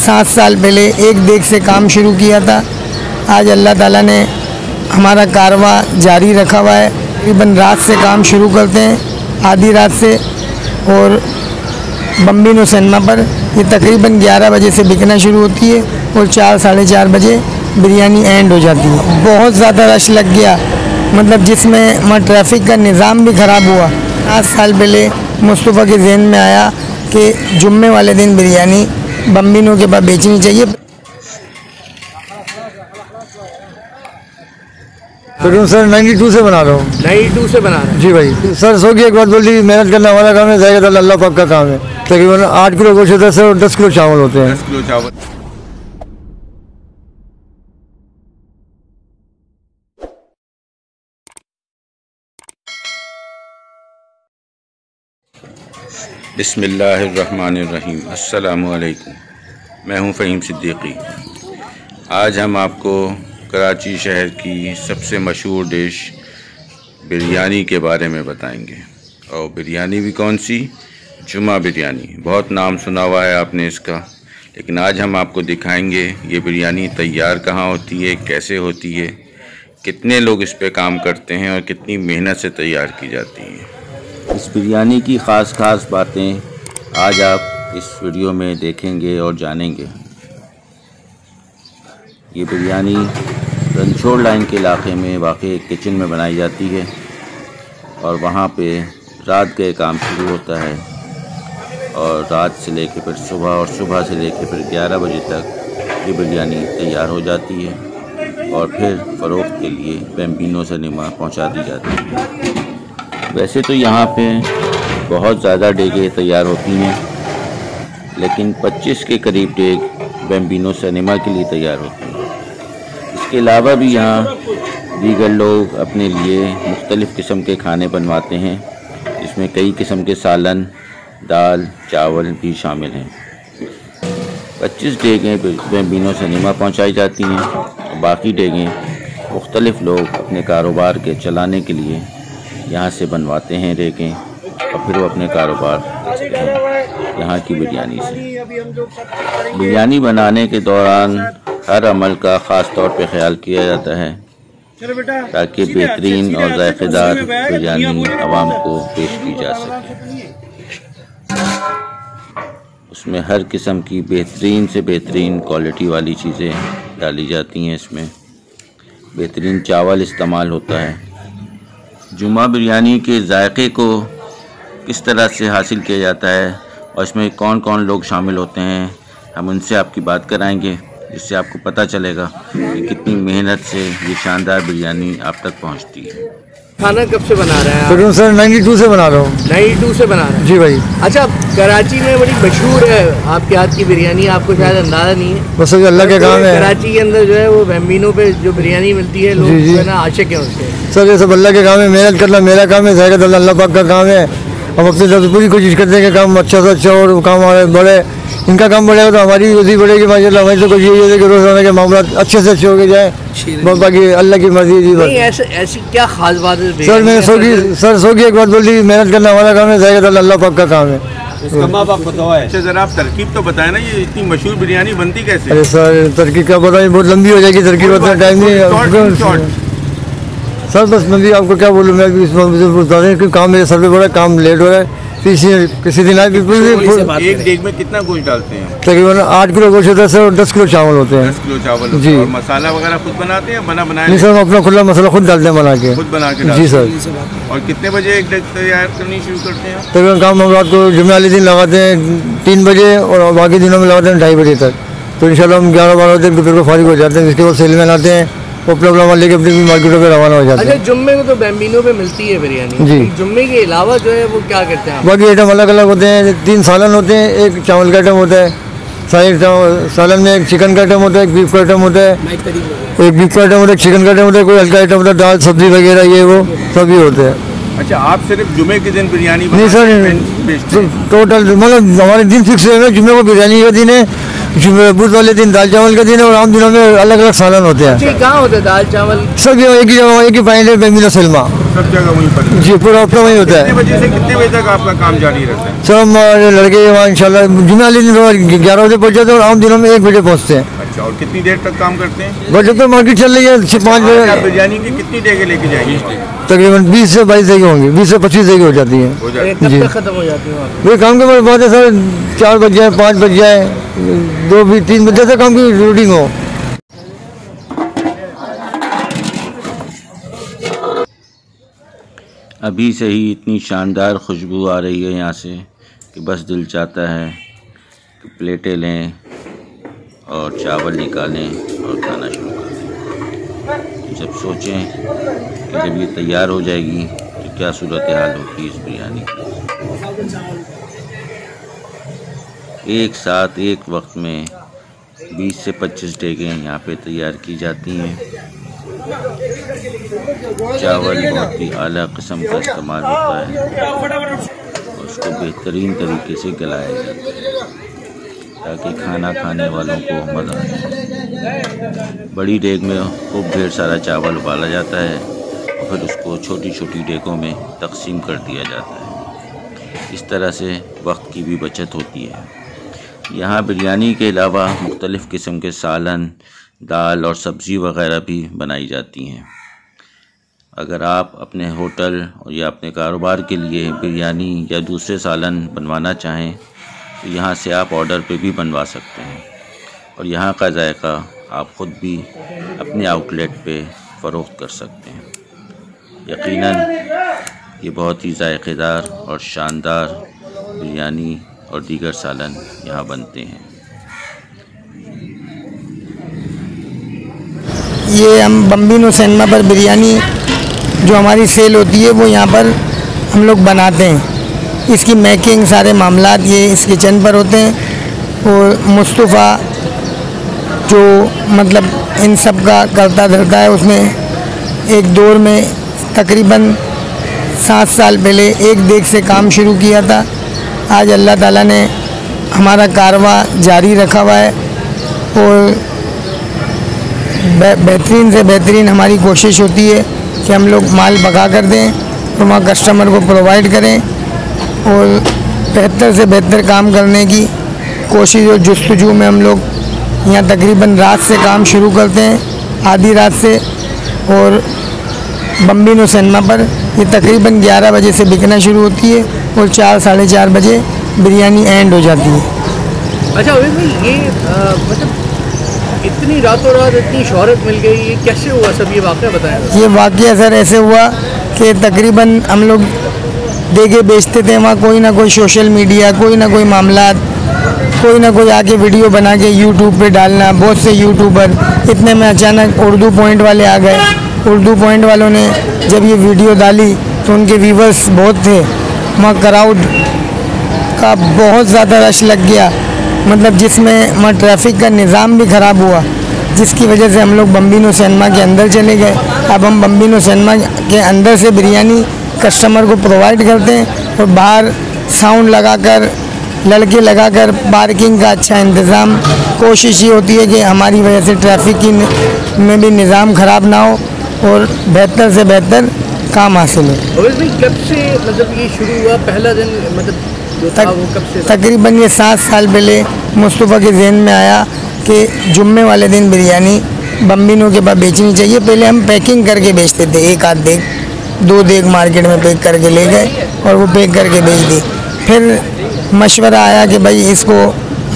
सात साल पहले एक देख से काम शुरू किया था। आज अल्लाह ताला ने हमारा कारवा जारी रखा हुआ है। तकरीबन रात से काम शुरू करते हैं, आधी रात से, और बम्बिनो सिनेमा पर। ये तकरीबन 11 बजे से बिकना शुरू होती है, और चार, साढ़े चार बजे बिरयानी एंड हो जाती है। बहुत ज़्यादा रश लग गया। मतलब जिसमें वहाँ ट्रैफ़िक का निज़ाम भी ख़राब हुआ। पाँच साल पहले मुस्तफ़ा के जहन में आया कि जुम्मे वाले दिन बिरयानी बम्बिनो के पास बेचनी चाहिए। तो सर 92 से बना रहा हूँ नाइन्टी टू से बना रहा जी भाई। सर सो की एक बात बोल दी मेहनत करना हमारा काम है जाएगा तो अल्लाह पाक का काम है। तकरीबन आठ किलो गोश्त होता है सर और दस किलो चावल होते हैं। दस किलो चावल। बिसमीम अल्लाम मैं हूँ फ़हीम सिद्दीकी। आज हम आपको कराची शहर की सबसे मशहूर डिश बिरयानी के बारे में बताएँगे। और बिरयानी भी कौन सी? जुमा बिरयानी। बहुत नाम सुना हुआ है आपने इसका। लेकिन आज हम आपको दिखाएँगे ये बिरयानी तैयार कहाँ होती है, कैसे होती है, कितने लोग इस पे काम करते हैं और कितनी मेहनत से तैयार की जाती है। इस बिरयानी की ख़ास ख़ास बातें आज आप इस वीडियो में देखेंगे और जानेंगे। ये बिरयानी रनछोड़ लाइन के इलाके में वाक़ किचन में बनाई जाती है और वहाँ पे रात का काम शुरू होता है और रात से लेके फिर सुबह और सुबह से लेके फिर 11 बजे तक ये बिरयानी तैयार हो जाती है और फिर फ़रोख्त के लिए बेम्बिनो सिनेमा पहुँचा दी जाती है। वैसे तो यहाँ पे बहुत ज़्यादा डेगें तैयार होती हैं, लेकिन 25 के करीब डेग बेम्बिनो सिनेमा के लिए तैयार होती हैं। इसके अलावा भी यहाँ दीगर लोग अपने लिए मुख्तलिफ़ किस्म के खाने बनवाते हैं इसमें कई किस्म के सालन, दाल, चावल भी शामिल हैं। 25 डेगें बेम्बिनो सिनेमा पहुँचाई जाती हैं बाकी डेगें मुख्तलिफ़ लोग अपने कारोबार के चलाने के लिए यहाँ से बनवाते हैं रेकें और फिर वो अपने कारोबार यहाँ की बिरयानी से। बिरयानी बनाने के दौरान हर अमल का ख़ास तौर पे ख्याल किया जाता है ताकि बेहतरीन और जायकेदार बिरयानी आवाम को पेश की जा सके। उसमें हर किस्म की बेहतरीन से बेहतरीन क्वालिटी वाली चीज़ें डाली जाती हैं इसमें। बेहतरीन चावल इस्तेमाल होता है। जुमा बिरयानी के जायके को किस तरह से हासिल किया जाता है और इसमें कौन कौन लोग शामिल होते हैं, हम उनसे आपकी बात कराएँगे, जिससे आपको पता चलेगा कि कितनी मेहनत से ये शानदार बिरयानी आप तक पहुँचती है। खाना कब से बना रहे हैं तकरीबन सर 92 से बना रहा हूँ। नाइन्टी टू से बना रहे हैं? जी भाई। अच्छा कराची में बड़ी मशहूर है आपके हाथ की बिरयानी आपको शायद अंदाज़ा नहीं है। बस अल्लाह के तो काम है। कराची के अंदर जो है वो बेम्बिनो पे जो बिरयानी मिलती है लोग जी, है ना आशिक है उसके। सर ये सब अल्लाह के काम है मेहनत करना मेरा काम है अल्लाह पाक का काम है। हम अपने तरफ़ से पूरी कोशिश करते हैं कि काम अच्छा से अच्छा और काम हमारे बढ़े। इनका काम बढ़ेगा तो हमारी भी रोजी बढ़ेगी। माशा हमारी तो कोशिश यही है कि रोज़ाना के मामला अच्छे से अच्छे हो गए जाए। बस बाकी अल्लाह की मर्ज़ी जी बस। ऐसी क्या खास बात है? सर मैंने में? सो की सर सो की एक बात बोल दी मेहनत करना हमारा काम है जाएगा तो अल्लाह पाक का काम है। अच्छा ज़रा आप तरकीब तो बताएँ ना ये इतनी मशहूर बिरयानी बनती कैसे? अरे सर तरकीब का पता बहुत लंबी हो जाएगी तरकीब उतना टाइम नहीं सर बस मैं भी आपको क्या बोलूँ मैं भी इस बात मुझे बता दें कि काम मेरे सर पे बड़ा काम लेट हो रहा है। किसी किसी दिन आए बिल्कुल भी एक डेग में कितना गोश्त डालते हैं तकरीबन आठ किलो गोश्त होता है सर और दस किलो चावल होते हैं। दस किलो चावल जी। और मसाला वगैरह खुद बनाते हैं बना बनाया नहीं सर हम अपना खुला मसाला खुद डालते हैं बना के। खुद बना के जी सर। और कितने बजे एक डेग तैयार करनी शुरू करते हैं तकरीबन काम हम रात को जुम्मे वाले दिन लगाते हैं तीन बजे और बाकी दिनों में लगाते हैं ढाई बजे तक। तो इंशाल्लाह हम ग्यारह बारह बजे फिर को फारिग हो जाते हैं जिसके बाद सेल में आते हैं। वो अपना अपना लेके अपनी मार्केटों पर रवाना हो जाते हैं अच्छा जुम्मे को तो बेम्बिनो पे मिलती है बिरयानी। जी। जुम्मे के अलावा जो है वो क्या करते हैं बाकी आइटम अलग अलग होते हैं तीन सालन होते हैं एक चावल का आइटम होता है साइड सालन में एक चिकन का आइटम होता है एक बीफ का आइटम होता है एक बीफ का आइटम होता है चिकन का आइटम होता है कोई हल्का आइटम होता है दाल सब्ज़ी वगैरह ये वो सभी होते हैं। अच्छा आप सिर्फ़ जुमे के दिन बिरयानी नहीं सर टोटल मतलब हमारे दिन फिक्स है ना जुम्मे को बिरयानी का दिन है बुध वाले दिन दाल चावल का दिन और आम दिनों में अलग अलग सालन होते हैं। कहाँ होते हैं दाल चावल? सब एक ही जगह एक ही पाइंट है बेमिनो सलमा सब जगह वहीं पर जी पूरा हफ़्ता वहीं होता कितने है बजे से कितने बजे तक आपका काम जारी रहता है? सब हमारे लड़के वहाँ इंशाल्लाह जुम्मे वाले दिन ग्यारह बजे पहुँच जाते हैं और आम दिनों में एक बजे पहुँचते हैं। अच्छा और कितनी देर तक काम करते हैं? बट जब तक मार्केट चल रही है पाँच बजे बिरयानी की कितनी जगह लेके जाएँगे। तकरीबन बीस से बाईस जगह होंगी बीस से पच्चीस जगह हो जाती हैं। हो जी। खत्म हो जाती है ये काम के बाद है सर चार बज जाए पाँच बज जाए दो भी तीन बजे तक काम की रूटीन हो। अभी से ही इतनी शानदार खुशबू आ रही है यहाँ से कि बस दिल चाहता है कि प्लेटें लें और चावल निकालें और खाना शुरू कर दें। जब सोचें कि जब ये तैयार हो जाएगी तो क्या सूरत हाल होगी इस बिरयानी एक साथ एक वक्त में 20 से 25 डेगें यहाँ पे तैयार की जाती हैं। चावल बहुत ही आला किस्म का इस्तेमाल होता है उसको बेहतरीन तरीके से गलाया जाता है ताकि खाना खाने वालों को मज़ा आए। बड़ी डेग में खूब ढेर सारा चावल उबाला जाता है और फिर उसको छोटी छोटी डेगों में तकसीम कर दिया जाता है। इस तरह से वक्त की भी बचत होती है। यहाँ बिरयानी के अलावा मुख्तलिफ़ किस्म के सालन, दाल और सब्ज़ी वगैरह भी बनाई जाती हैं। अगर आप अपने होटल या अपने कारोबार के लिए बिरयानी या दूसरे सालन बनवाना चाहें तो यहाँ से आप ऑर्डर पे भी बनवा सकते हैं। और यहाँ का जायका आप ख़ुद भी अपने आउटलेट पे फ़रोख्त कर सकते हैं। यकीनन, ये बहुत ही जायकेदार और शानदार बिरयानी और दीगर सालन यहाँ बनते हैं। ये हम बम्बिनो सिनेमा पर बिरयानी जो हमारी सेल होती है, वो यहाँ पर हम लोग बनाते हैं। इसकी मेकिंग सारे मामलात ये इस किचन पर होते हैं। और मुस्तफ़ा जो मतलब इन सब का करता धरता है उसने एक दौर में तकरीबन सात साल पहले एक देख से काम शुरू किया था। आज अल्लाह ताला ने हमारा कारवा जारी रखा हुआ है और बेहतरीन से बेहतरीन हमारी कोशिश होती है। कि हम लोग माल पका कर दें और वहाँ कस्टमर को प्रोवाइड करें और बेहतर से बेहतर काम करने की कोशिश और जस्तजू में हम लोग यहाँ तकरीबन रात से काम शुरू करते हैं आधी रात से और बम्बिनो सिनेमा पर ये तकरीबन 11 बजे से बिकना शुरू होती है और चार साढ़े चार बजे बिरयानी एंड हो जाती है। अच्छा ये अ, मतलब इतनी रातों रात इतनी शोहरत मिल गई, ये कैसे हुआ सब? ये वाक़ बताया ये वाक़ सर ऐसे हुआ कि तकरीबन हम लोग देखे बेचते थे, वहाँ कोई ना कोई सोशल मीडिया कोई ना कोई मामला कोई ना कोई आके वीडियो बना के यूट्यूब पे डालना, बहुत से यूट्यूबर इतने में अचानक उर्दू पॉइंट वाले आ गए। उर्दू पॉइंट वालों ने जब ये वीडियो डाली तो उनके व्यूवर्स बहुत थे। वहाँ क्राउड का बहुत ज़्यादा रश लग गया। मतलब जिसमें वहाँ ट्रैफ़िक का निज़ाम भी ख़राब हुआ, जिसकी वजह से हम लोग बम्बिनो सिनेमा के अंदर चले गए। अब हम बम्बिनो सिनेमा के अंदर से बिरयानी कस्टमर को प्रोवाइड करते हैं और बाहर साउंड लगाकर, लड़के लगाकर पार्किंग का अच्छा इंतज़ाम, कोशिश ये होती है कि हमारी वजह से ट्रैफ़िक की में भी निज़ाम ख़राब ना हो और बेहतर से बेहतर काम हासिल हो। कब से मतलब ये शुरू हुआ? पहला दिन मतलब तक-? तकरीबन ये सात साल पहले मुस्तफ़ा के जहन में आया कि जुम्मे वाले दिन बिरयानी बम्बिनों के पास बेचनी चाहिए। पहले हम पैकिंग करके बेचते थे एक आध देग दो देग मार्केट में पैक करके ले गए और वो पैक करके बेच दी फिर मशवरा आया कि भाई इसको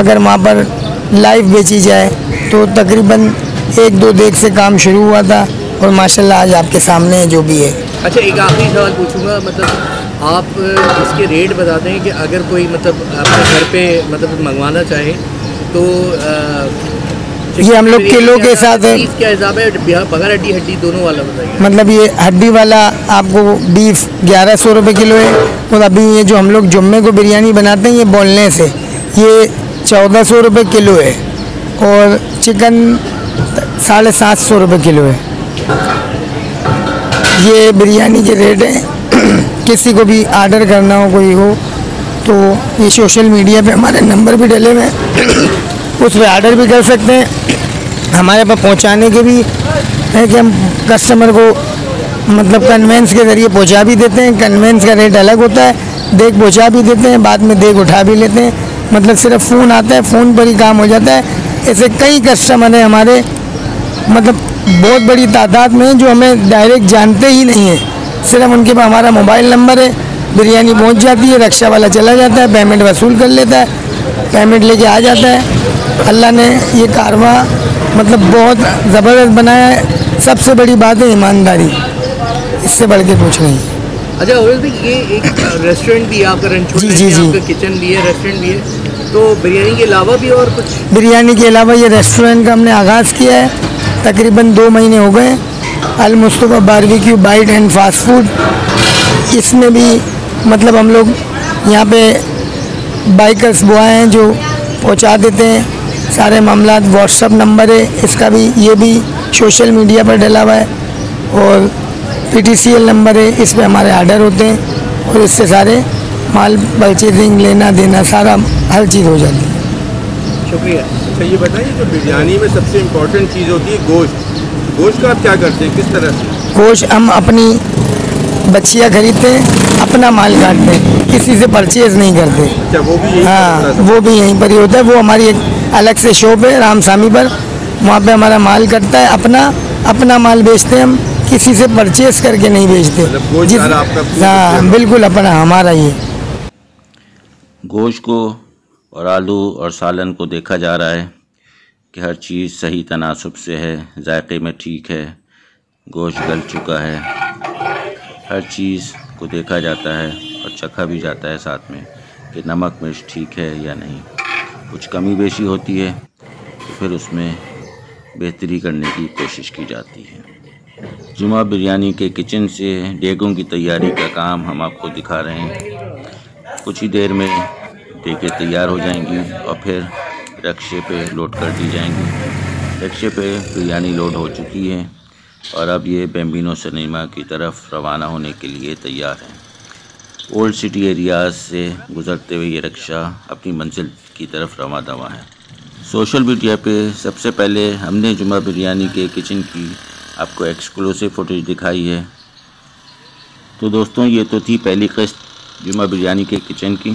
अगर वहाँ पर लाइव बेची जाए तो तकरीबन एक दो देग से काम शुरू हुआ था और माशाल्लाह आज आपके सामने है जो भी है। अच्छा एक आखिरी सवाल पूछूँगा मतलब आप इसके रेट बताते हैं कि अगर कोई मतलब अपने घर पे मतलब मंगवाना चाहे तो अ, ये हम लोग किलो के साथ है। क्या हिसाब है बगैर हड्डी हड्डी दोनों वाला बताइए। मतलब ये हड्डी वाला आपको बीफ ग्यारह सौ रुपये किलो है और अभी ये जो हम लोग जुम्मे को बिरयानी बनाते हैं ये बोलने से ये चौदह सौ रुपये किलो है और चिकन साढ़े सात सौ रुपये किलो है। ये बिरयानी के रेट हैं। किसी को भी आर्डर करना हो, कोई हो तो ये सोशल मीडिया पे हमारे नंबर भी डले हुए हैं। उस पर आर्डर भी कर सकते हैं। हमारे पास पहुँचाने के भी है कि हम कस्टमर को मतलब कन्वेंस के ज़रिए पहुँचा भी देते हैं। कन्वेंस का रेट अलग होता है। देख पहुँचा भी देते हैं, बाद में देख उठा भी लेते हैं। मतलब सिर्फ़ फ़ोन आता है फ़ोन पर ही काम हो जाता है। ऐसे कई कस्टमर हैं हमारे मतलब बहुत बड़ी तादाद में जो हमें डायरेक्ट जानते ही नहीं हैं। सिर्फ़ उनके पास हमारा मोबाइल नंबर है बिरयानी पहुँच जाती है रक्षा वाला चला जाता है पेमेंट वसूल कर लेता है पेमेंट लेके आ जाता है। अल्लाह ने ये कारवा मतलब बहुत ज़बरदस्त बनाया है। सबसे बड़ी बात है ईमानदारी। इससे बढ़ के कुछ नहीं। अच्छा अवेल भाई ये एक रेस्टोरेंट भी है आपका जी, जी, जी। किचन भी है रेस्टोरेंट भी है। तो बिरयानी के अलावा भी और कुछ? बिरयानी के अलावा ये रेस्टोरेंट का हमने आगाज़ किया है। तकरीबन दो महीने हो गए Al Mustafa barbecue bite and fast food. इसमें भी मतलब हम लोग यहाँ पे बाइकर्स बॉय हैं जो पहुँचा देते हैं। सारे मामला व्हाट्सअप नंबर है, इसका भी, ये भी सोशल मीडिया पर डला हुआ है। और पीटीसीएल नंबर है, इस पर हमारे आर्डर होते हैं। और इससे सारे माल परचेजिंग लेना, देना, सारा हर चीज़ हो जाती है। शुक्रिया। अच्छा ये बताइए, जो बिरयानी में सबसे इम्पोर्टेंट चीज़ होती है, गोश्त। गोश्त का आप क्या करते हैं? किस तरह से? गोश हम अपनी बच्चियाँ खरीदते हैं अपना माल काटते हैं। किसी से परचेज नहीं करते। अच्छा वो भी यही हाँ वो भी यहीं पर ही होता है। वो हमारी एक अलग से शॉप है रामसामी पर। वहाँ पे हमारा माल कटता है अपना अपना माल बेचते हैं हम। किसी से परचेज करके नहीं बेचते। मतलब हाँ बिल्कुल अपना हमारा ही। गोश्त को और आलू और सालन को देखा जा रहा है। कि हर चीज़ सही तनासब से है, जायके में ठीक है, गोश्त गल चुका है। हर चीज़ को देखा जाता है और चखा भी जाता है साथ में कि नमक मिर्च ठीक है या नहीं। कुछ कमी बेशी होती है तो फिर उसमें बेहतरी करने की कोशिश की जाती है। जुमा बिरयानी के किचन से डेगों की तैयारी का काम हम आपको दिखा रहे हैं। कुछ ही देर में देखें तैयार हो जाएँगी और फिर रक्शे पे लोड कर दी जाएँगी। रक्शे पे बिरयानी लोड हो चुकी है और अब ये बेम्बिनो सिनेमा की तरफ़ रवाना होने के लिए तैयार है। ओल्ड सिटी एरियाज़ से गुजरते हुए ये रक्षा अपनी मंजिल की तरफ़ रवा दवा है। सोशल मीडिया पे सबसे पहले हमने जुमा बिरयानी के किचन की आपको एक्सक्लूसिव फुटेज दिखाई है। तो दोस्तों, ये तो थी पहली किस्त जुमा बिरयानी के किचन की।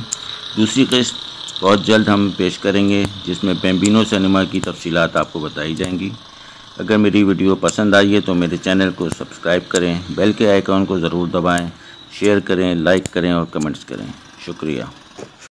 दूसरी किस्त बहुत जल्द हम पेश करेंगे, जिसमें बेम्बिनो सिनेमा की तफसीत आपको बताई जाएँगी। अगर मेरी वीडियो पसंद आई है तो मेरे चैनल को सब्सक्राइब करें, बेल के आइकॉन को ज़रूर दबाएँ, शेयर करें, लाइक करें और कमेंट्स करें। शुक्रिया।